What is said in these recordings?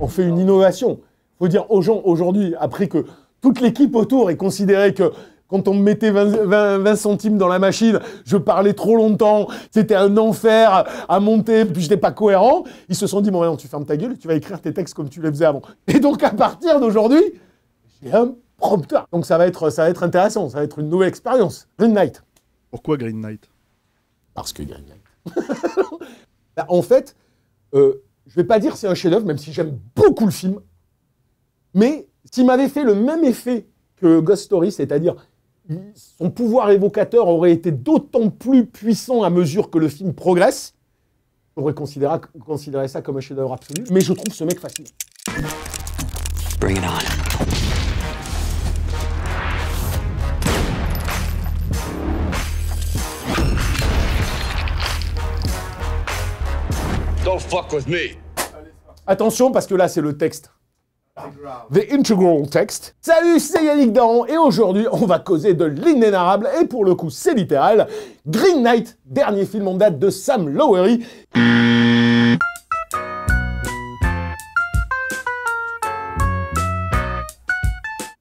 On fait une innovation. Faut dire aux gens aujourd'hui, après que toute l'équipe autour ait considéré que quand on me mettait 20, centimes dans la machine, je parlais trop longtemps, c'était un enfer à monter, puis j'étais pas cohérent. Ils se sont dit, bon, non, tu fermes ta gueule, tu vas écrire tes textes comme tu les faisais avant. Et donc, à partir d'aujourd'hui, j'ai un prompteur. Donc, ça va, être, ça va être intéressant, ça va être une nouvelle expérience. Green Knight. Pourquoi Green Knight? Parce que. Bah, en fait, euh, je vais pas dire c'est un chef-d'œuvre, même si j'aime beaucoup le film. Mais s'il m'avait fait le même effet que Ghost Story, c'est-à-dire son pouvoir évocateur aurait été d'autant plus puissant à mesure que le film progresse. J'aurais considéré, considéré ça comme un chef-d'œuvre absolu, mais je trouve ce mec fascinant. Bring it on. Attention, parce que là, c'est le texte. The Integral Text. Salut, c'est Yannick Daron et aujourd'hui on va causer de l'inénarrable et pour le coup c'est littéral. Green Knight, dernier film en date de Sam Lowery.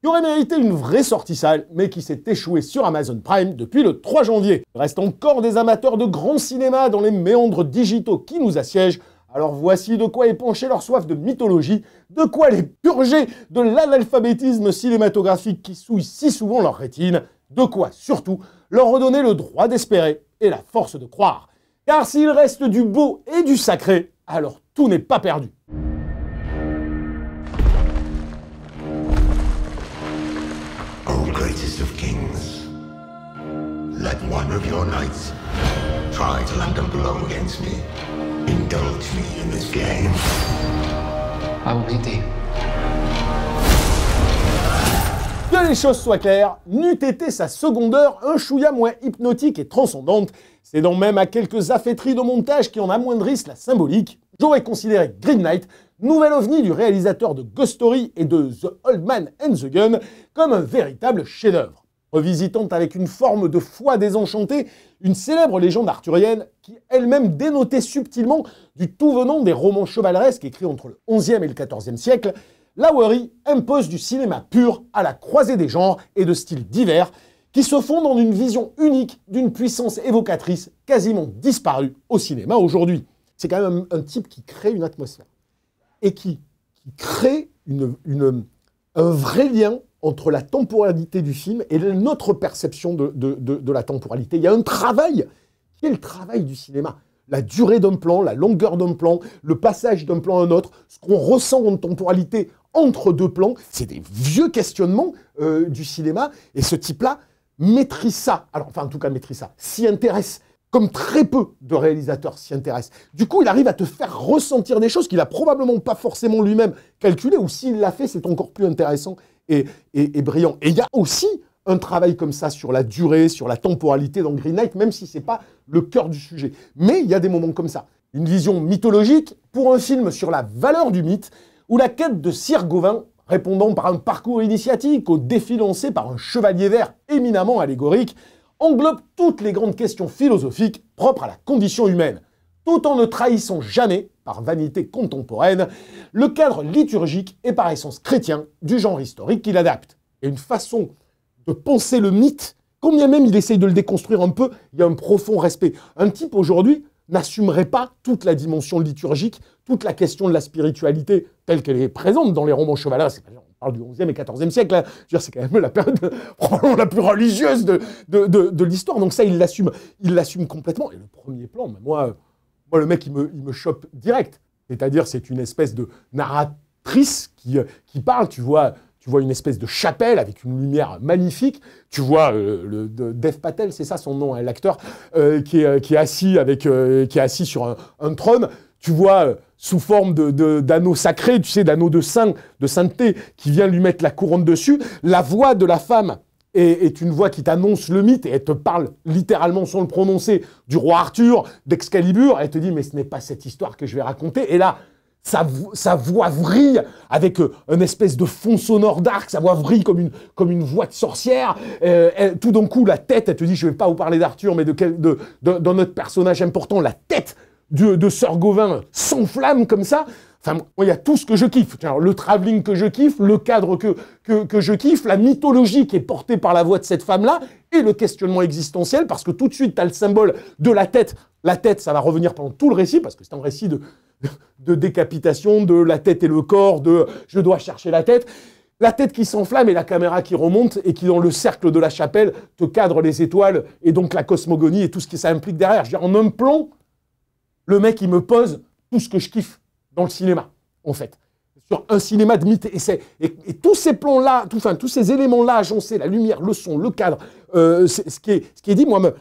qui aurait mérité une vraie sortie salle, mais qui s'est échoué sur Amazon Prime depuis le 3 janvier. Reste encore des amateurs de grand cinéma dans les méandres digitaux qui nous assiègent, alors voici de quoi épancher leur soif de mythologie, de quoi les purger de l'analphabétisme cinématographique qui souille si souvent leur rétine, de quoi surtout leur redonner le droit d'espérer et la force de croire. Car s'il reste du beau et du sacré, alors tout n'est pas perdu. try to land a blow against me. Indulge me in this game. I will be Que les choses soient claires, n'eût été sa seconde heure un chouïa moins hypnotique et transcendante, c'est donc même à quelques affaîtries de montage qui en amoindrissent la symbolique, j'aurais considéré Green Knight, nouvel ovni du réalisateur de Ghost Story et de The Old Man and the Gun, comme un véritable chef-d'œuvre revisitant avec une forme de foi désenchantée une célèbre légende arthurienne qui elle-même dénotait subtilement du tout venant des romans chevaleresques écrits entre le XIe et le XIVe siècle, Lowery impose du cinéma pur à la croisée des genres et de styles divers qui se font dans une vision unique d'une puissance évocatrice quasiment disparue au cinéma aujourd'hui. C'est quand même un, type qui crée une atmosphère et qui, crée un vrai lien entre la temporalité du film et notre perception de, la temporalité. Il y a un travail qui est le travail du cinéma. La durée d'un plan, la longueur d'un plan, le passage d'un plan à un autre, ce qu'on ressent en temporalité entre deux plans, c'est des vieux questionnements euh, du cinéma. Et ce type-là maîtrise ça. Alors, enfin, en tout cas, maîtrise ça. S'y intéresse comme très peu de réalisateurs s'y intéressent. Du coup, il arrive à te faire ressentir des choses qu'il a probablement pas forcément lui-même calculées, ou s'il l'a fait, c'est encore plus intéressant et, brillant. Et il y a aussi un travail comme ça sur la durée, sur la temporalité dans Green Knight, même si ce n'est pas le cœur du sujet. Mais il y a des moments comme ça. Une vision mythologique pour un film sur la valeur du mythe, où la quête de Sir Gauvin, répondant par un parcours initiatique au défi lancé par un chevalier vert éminemment allégorique, englobe toutes les grandes questions philosophiques propres à la condition humaine tout en ne trahissant jamais, par vanité contemporaine, le cadre liturgique et par essence chrétien du genre historique qu'il adapte. Et une façon de penser le mythe, combien même il essaye de le déconstruire un peu, il y a un profond respect. Un type aujourd'hui n'assumerait pas toute la dimension liturgique, toute la question de la spiritualité telle qu'elle est présente dans les romans chevaleresques. On parle du XIe et XIVe siècle, hein. c'est quand même la période probablement la plus religieuse de, l'histoire. Donc ça, il l'assume, il l'assume complètement. Et le premier plan, moi, moi, le mec, il me, il me chope direct. C'est-à-dire, c'est une espèce de narratrice qui, euh, qui parle, tu vois, tu vois une espèce de chapelle avec une lumière magnifique. Tu vois euh, le, Dev Patel, c'est ça son nom, hein, l'acteur, euh, qui, est, assis qui est assis sur un, trône. Tu vois sous forme d'anneau de, sacré, tu sais, d'anneau de saint, de sainteté, qui vient lui mettre la couronne dessus. La voix de la femme est, une voix qui t'annonce le mythe et elle te parle littéralement sans le prononcer du roi Arthur, d'Excalibur. Elle te dit mais ce n'est pas cette histoire que je vais raconter. Et là, sa, voix vrille avec euh, une espèce de fond sonore dark, sa voix vrille comme une, comme une voix de sorcière. Euh, tout d'un coup, la tête, elle te dit, je vais pas vous parler d'Arthur, mais de, de, de, notre personnage important, la tête de, de Sir Gauvin s'enflamme comme ça. Enfin, il y a tout ce que je kiffe. le travelling que je kiffe, le cadre que, que, que, je kiffe, la mythologie qui est portée par la voix de cette femme-là, et le questionnement existentiel, parce que tout de suite, tu as le symbole de la tête. La tête, ça va revenir pendant tout le récit, parce que c'est un récit de, de décapitation, de la tête et le corps, de je dois chercher la tête. La tête qui s'enflamme et la caméra qui remonte et qui, dans le cercle de la chapelle, te cadre les étoiles et donc la cosmogonie et tout ce que ça implique derrière. Je en un plan, le mec, il me pose tout ce que je kiffe dans le cinéma, en fait. Sur un cinéma de mythe. Et, et, tous ces plans-là, tout, enfin, tous ces éléments-là agencés, la lumière, le son, le cadre, euh, ce, qui est, ce qui est dit, moi, me,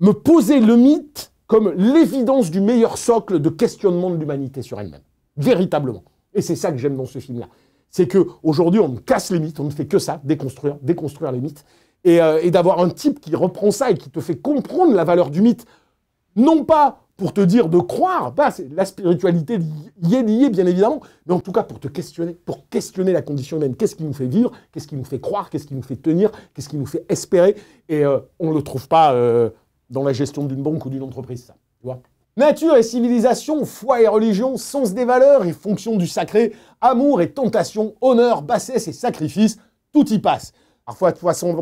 me poser le mythe comme l'évidence du meilleur socle de questionnement de l'humanité sur elle-même. Véritablement. Et c'est ça que j'aime dans ce film-là. C'est qu'aujourd'hui, on casse les mythes, on ne fait que ça, déconstruire, déconstruire les mythes. Et, euh, et d'avoir un type qui reprend ça et qui te fait comprendre la valeur du mythe, non pas pour te dire de croire, bah, la spiritualité y est liée, bien évidemment, mais en tout cas pour te questionner, pour questionner la condition humaine. Qu'est-ce qui nous fait vivre Qu'est-ce qui nous fait croire Qu'est-ce qui nous fait tenir Qu'est-ce qui nous fait espérer Et euh, on ne le trouve pas euh, dans la gestion d'une banque ou d'une entreprise, ça. Nature et civilisation, foi et religion, sens des valeurs et fonction du sacré, amour et tentation, honneur, bassesse et sacrifice, tout y passe. Parfois, de façon,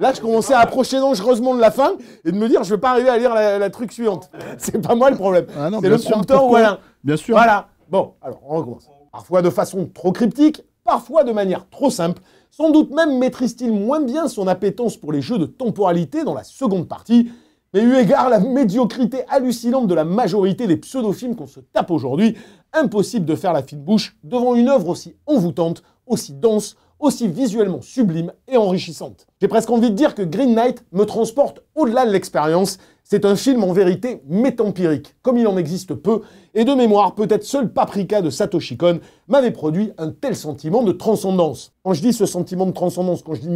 là, je commençais à approcher dangereusement de la fin et de me dire, je ne vais pas arriver à lire la, truc suivante. C'est pas moi le problème. Ah c'est le prompteur ou Alain. Bien sûr. Voilà. Bon, alors, on recommence. Parfois de façon trop cryptique, parfois de manière trop simple. Sans doute même maîtrise-t-il moins bien son appétence pour les jeux de temporalité dans la seconde partie. Mais eu égard à la médiocrité hallucinante de la majorité des pseudo-films qu'on se tape aujourd'hui, impossible de faire la fine bouche devant une œuvre aussi envoûtante, aussi dense, aussi visuellement sublime et enrichissante. J'ai presque envie de dire que Green Knight me transporte au-delà de l'expérience. C'est un film en vérité métampirique, comme il en existe peu, et de mémoire, peut-être seul Paprika de Satoshi Kon m'avait produit un tel sentiment de transcendance. Quand je dis ce sentiment de transcendance, quand je dis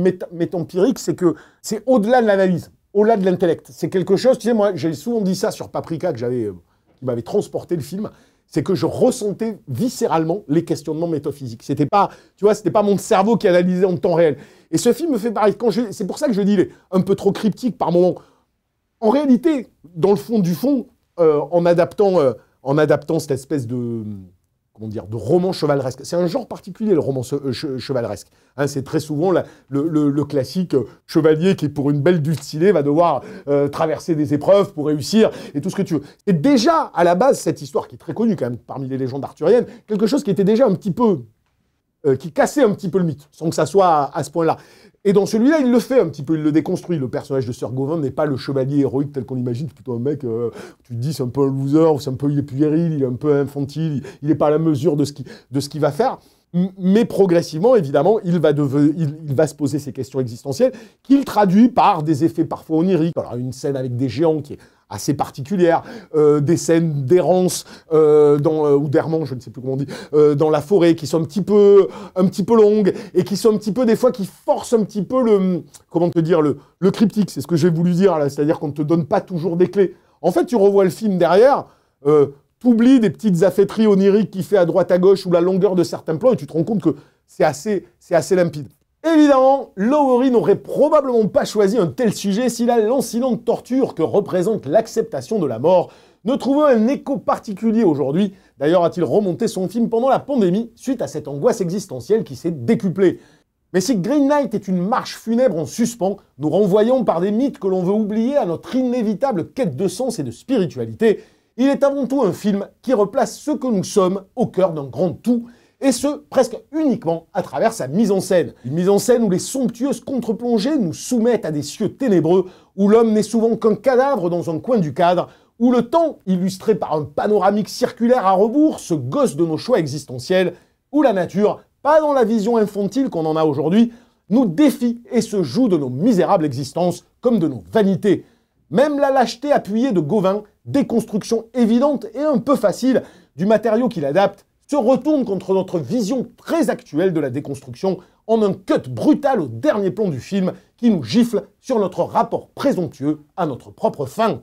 c'est que c'est au-delà de l'analyse, au-delà de l'intellect. C'est quelque chose, tu sais, moi, j'ai souvent dit ça sur Paprika, que j'avais, euh, qui m'avait transporté le film c'est que je ressentais viscéralement les questionnements métaphysiques. C'était pas, tu vois, c'était pas mon cerveau qui analysait en temps réel. Et ce film me fait pareil. C'est pour ça que je dis, il est un peu trop cryptique par moment. En réalité, dans le fond du fond, euh, en adaptant, euh, en adaptant cette espèce de comment dire, de roman chevaleresque. C'est un genre particulier, le roman euh, chevaleresque. Hein, c'est très souvent le, classique euh, chevalier qui, pour une belle dulcinée, va devoir euh, traverser des épreuves pour réussir et tout ce que tu veux. Et déjà, à la base, cette histoire qui est très connue quand même parmi les légendes arthuriennes, quelque chose qui était déjà un petit peu... qui cassait un petit peu le mythe, sans que ça soit à ce point-là. Et dans celui-là, il le fait un petit peu, il le déconstruit. Le personnage de Sir Gauvin n'est pas le chevalier héroïque tel qu'on l'imagine, c'est plutôt un mec, euh, tu te dis, c'est un peu un loser, c'est un peu, il est puéril, il est un peu infantile, il n'est pas à la mesure de ce qu'il va faire. Mais progressivement, évidemment, il va, il, il va se poser ces questions existentielles qu'il traduit par des effets parfois oniriques. Alors, une scène avec des géants qui est assez particulière, euh, des scènes d'errance euh, euh, ou d'errement, je ne sais plus comment on dit, dans la forêt, qui sont un petit peu, un petit peu longues et qui sont un petit peu des fois qui forcent un petit peu le, comment te dire, le, le cryptique. C'est ce que j'ai voulu dire c'est-à-dire qu'on ne te donne pas toujours des clés. En fait, tu revois le film derrière. tu oublies des petites affaîtries oniriques qui fait à droite à gauche ou la longueur de certains plans et tu te rends compte que c'est assez, c'est assez limpide. Évidemment, Lowery n'aurait probablement pas choisi un tel sujet si la lancinante torture que représente l'acceptation de la mort ne trouvait un écho particulier aujourd'hui. D'ailleurs, a-t-il remonté son film pendant la pandémie suite à cette angoisse existentielle qui s'est décuplée? Mais si Green Knight est une marche funèbre en suspens, nous renvoyons par des mythes que l'on veut oublier à notre inévitable quête de sens et de spiritualité, il est avant tout un film qui replace ce que nous sommes au cœur d'un grand tout et ce, presque uniquement à travers sa mise en scène. Une mise en scène où les somptueuses contre-plongées nous soumettent à des cieux ténébreux, où l'homme n'est souvent qu'un cadavre dans un coin du cadre, où le temps, illustré par un panoramique circulaire à rebours, se gosse de nos choix existentiels, où la nature, pas dans la vision infantile qu'on en a aujourd'hui, nous défie et se joue de nos misérables existences comme de nos vanités. Même la lâcheté appuyée de Gauvin, déconstruction évidente et un peu facile du matériau qu'il adapte, se retourne contre notre vision très actuelle de la déconstruction en un cut brutal au dernier plan du film qui nous gifle sur notre rapport présomptueux à notre propre fin.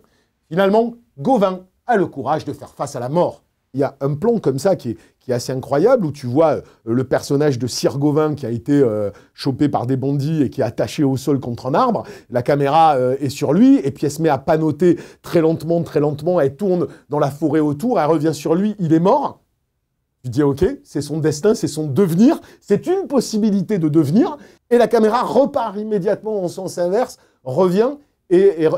Finalement, Gauvin a le courage de faire face à la mort. Il y a un plan comme ça qui est, assez incroyable, où tu vois euh, le personnage de Sir Gauvin qui a été euh, chopé par des bandits et qui est attaché au sol contre un arbre. La caméra euh, est sur lui, et puis elle se met à panoter très lentement, très lentement, elle tourne dans la forêt autour, elle revient sur lui, il est mort. Tu dis, ok, c'est son destin, c'est son devenir, c'est une possibilité de devenir, et la caméra repart immédiatement en sens inverse, revient, et,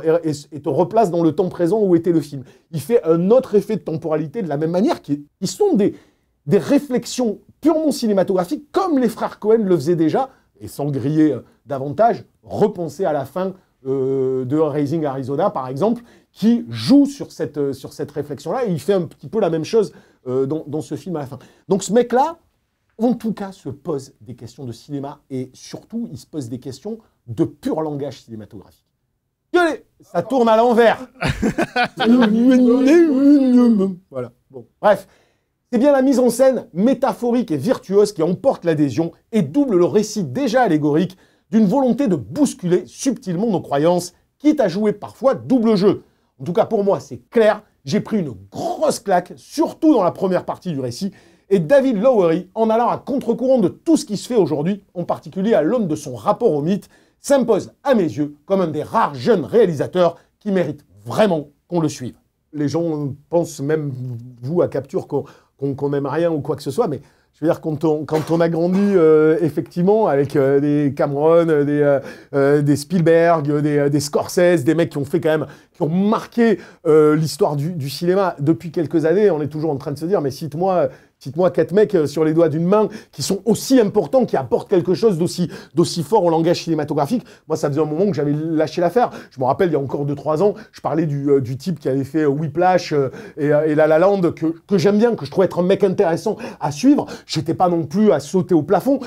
te replace dans le temps présent où était le film. Il fait un autre effet de temporalité de la même manière, qui, sont des, des réflexions purement cinématographiques, comme les frères Cohen le faisaient déjà, et sans griller euh, davantage, repenser à la fin euh, de Raising Arizona, par exemple, qui joue sur cette, euh, sur cette réflexion-là, et il fait un petit peu la même chose dans, dans, ce film à la fin. Donc ce mec-là, en tout cas, se pose des questions de cinéma, et surtout, il se pose des questions de pur langage cinématographique. Allez, ça tourne à l'envers. voilà. Bon, bref. C'est bien la mise en scène métaphorique et virtuose qui emporte l'adhésion et double le récit déjà allégorique d'une volonté de bousculer subtilement nos croyances, quitte à jouer parfois double jeu. En tout cas pour moi c'est clair, j'ai pris une grosse claque, surtout dans la première partie du récit, et David Lowery, en allant à contre-courant de tout ce qui se fait aujourd'hui, en particulier à l'homme de son rapport au mythe, s'impose à mes yeux comme un des rares jeunes réalisateurs qui méritent vraiment qu'on le suive. Les gens pensent même, vous, à Capture, qu'on n'aime rien ou quoi que ce soit, mais je veux dire, quand on, quand on a grandi euh, effectivement avec euh, des Cameron, des, euh, des Spielberg, des, des, Scorsese, des mecs qui ont fait quand même, qui ont marqué l'histoire du, du, cinéma. Depuis quelques années, on est toujours en train de se dire, mais cite-moi Cite-moi quatre mecs euh, sur les doigts d'une main qui sont aussi importants, qui apportent quelque chose d'aussi, d'aussi fort au langage cinématographique. Moi, ça faisait un moment que j'avais lâché l'affaire. Je me rappelle, il y a encore 2-3 ans, je parlais du, euh, du, type qui avait fait euh, Whiplash et, La La Land, que, que j'aime bien, que je trouvais être un mec intéressant à suivre. J'étais pas non plus à sauter au plafond.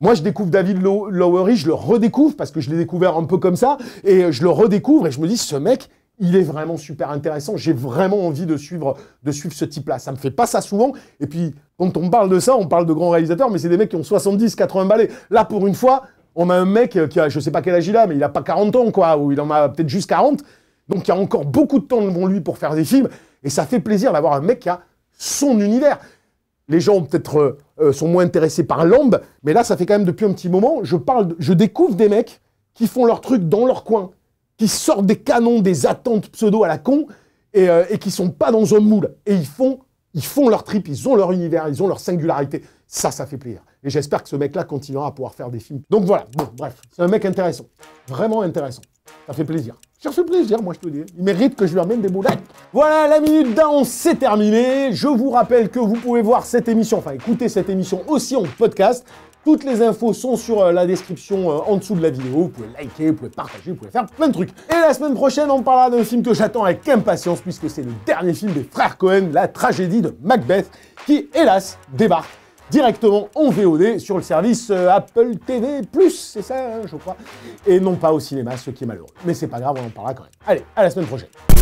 Moi, je découvre David Lowery, je le redécouvre parce que je l'ai découvert un peu comme ça, et je le redécouvre et je me dis, ce mec, il est vraiment super intéressant. J'ai vraiment envie de suivre, de suivre ce type-là. Ça me fait pas ça souvent. Et puis, quand on parle de ça, on parle de grands réalisateurs, mais c'est des mecs qui ont 70, 80 balais. Là, pour une fois, on a un mec qui a, je sais pas quel âge il a, mais il a pas 40 ans, quoi, ou il en a peut-être juste 40. Donc, il y a encore beaucoup de temps devant lui pour faire des films. Et ça fait plaisir d'avoir un mec qui a son univers. Les gens peut-être euh, euh, sont moins intéressés par l'ambe, mais là, ça fait quand même depuis un petit moment, je parle, je découvre des mecs qui font leur truc dans leur coin, qui sortent des canons, des attentes pseudo à la con, et, euh, et qui sont pas dans un moule. Et ils font, ils font leur trip, ils ont leur univers, ils ont leur singularité. Ça, ça fait plaisir. Et j'espère que ce mec-là continuera à pouvoir faire des films. Donc voilà, bon, bref, c'est un mec intéressant. Vraiment intéressant. Ça fait plaisir. Ça fait plaisir, moi je te dis. Il mérite que je lui amène des boulettes. Voilà, la minute d'un, c'est terminé. Je vous rappelle que vous pouvez voir cette émission, enfin écouter cette émission aussi en podcast toutes les infos sont sur euh, la description euh, en dessous de la vidéo. Vous pouvez liker, vous pouvez partager, vous pouvez faire plein de trucs. Et la semaine prochaine, on parlera d'un film que j'attends avec impatience puisque c'est le dernier film des frères Cohen, la tragédie de Macbeth, qui hélas débarque directement en VOD sur le service euh, Apple TV+, c'est ça, hein, je crois, et non pas au cinéma, ce qui est malheureux. Mais c'est pas grave, on en parlera quand même. Allez, à la semaine prochaine.